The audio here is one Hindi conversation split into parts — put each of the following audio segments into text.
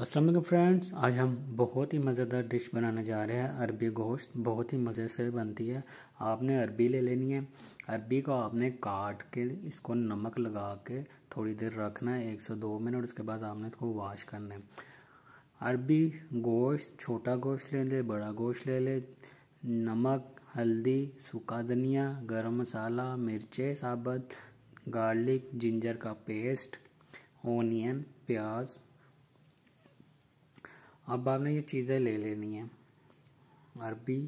असलम फ्रेंड्स, आज हम बहुत ही मज़ेदार डिश बनाने जा रहे हैं, अरबी गोश्त। बहुत ही मज़े से बनती है। आपने अरबी ले लेनी है। अरबी को आपने काट के इसको नमक लगा के थोड़ी देर रखना है, एक से दो मिनट, उसके बाद आपने इसको वॉश करना है। अरबी गोश्त, छोटा गोश्त ले ले, बड़ा गोश्त ले ले। नमक, हल्दी, सूखा धनिया, गरम मसाला, मिर्चें, साबत, गार्लिक, जिंजर का पेस्ट, ओनियन, प्याज अब आपने ये चीज़ें ले लेनी है। अरबी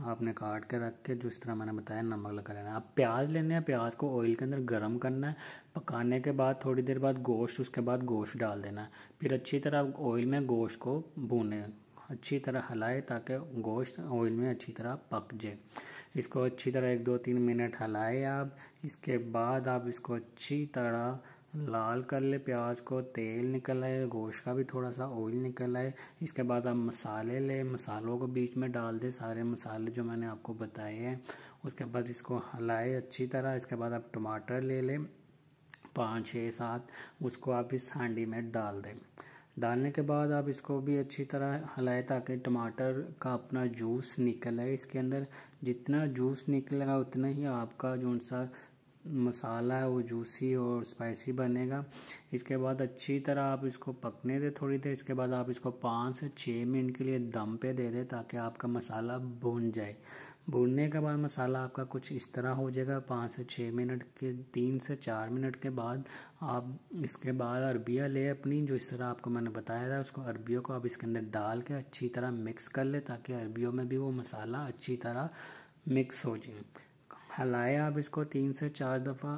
आपने काट के रख के जिस तरह मैंने बताया, नमक लगा लेना है। अब प्याज लेने हैं। प्याज को ऑयल के अंदर गर्म करना है। पकाने के बाद, थोड़ी देर बाद गोश्त, उसके बाद गोश्त डाल देना है। फिर अच्छी तरह ऑयल में गोश्त को भूने। अच्छी तरह हलाए ताकि गोश्त ऑयल में अच्छी तरह पक जाए। इसको अच्छी तरह एक दो तीन मिनट हलाए आप। इसके बाद आप इसको अच्छी तरह लाल कर ले, प्याज को तेल निकल आए, गोश्त का भी थोड़ा सा ऑयल निकल आए। इसके बाद आप मसाले ले, मसालों को बीच में डाल दे, सारे मसाले जो मैंने आपको बताए हैं। उसके बाद इसको हलाए अच्छी तरह। इसके बाद आप टमाटर ले लें, पाँच छः सात, उसको आप इस हांडी में डाल दें। डालने के बाद आप इसको भी अच्छी तरह हलाए ताकि टमाटर का अपना जूस निकल आए इसके अंदर। जितना जूस निकलेगा, उतना ही आपका जो सा मसाला है, वो जूसी और स्पाइसी बनेगा। इसके बाद अच्छी तरह आप इसको पकने दें थोड़ी देर। इसके बाद आप इसको पाँच से छः मिनट के लिए दम पे दे दें ताकि आपका मसाला भून जाए। भूनने के बाद मसाला आपका कुछ इस तरह हो जाएगा। पाँच से छः मिनट के, तीन से चार मिनट के बाद आप इसके बाद अरबिया ले अपनी, जो इस तरह आपको मैंने बताया था, उसको अरबियों को आप इसके अंदर डाल के अच्छी तरह मिक्स कर ले ताकि अरबियों में भी वो मसाला अच्छी तरह मिक्स हो जाए। हलाए आप इसको तीन से चार दफ़ा।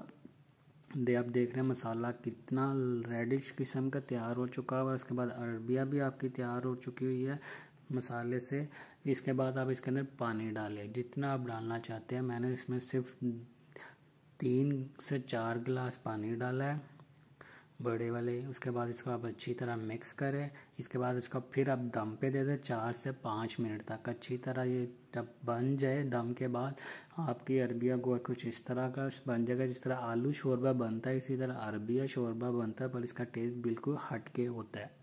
दे, आप देख रहे हैं मसाला कितना रेडिश किस्म का तैयार हो चुका हुआ उसके बाद अरबिया भी आपकी तैयार हो चुकी हुई है मसाले से। इसके बाद आप इसके अंदर पानी डालें। जितना आप डालना चाहते हैं, मैंने इसमें सिर्फ़ तीन से चार गिलास पानी डाला है। बड़े वाले, उसके बाद इसको आप अच्छी तरह मिक्स करें। इसके बाद इसको फिर आप दम पे दे दें, चार से पाँच मिनट तक। अच्छी तरह ये जब बन जाए दम के बाद, आपकी अरबिया गोआ कुछ इस तरह का बन जाएगा, जिस तरह आलू शोरबा बनता है, इसी तरह अरबिया शोरबा बनता है, पर इसका टेस्ट बिल्कुल हटके होता है।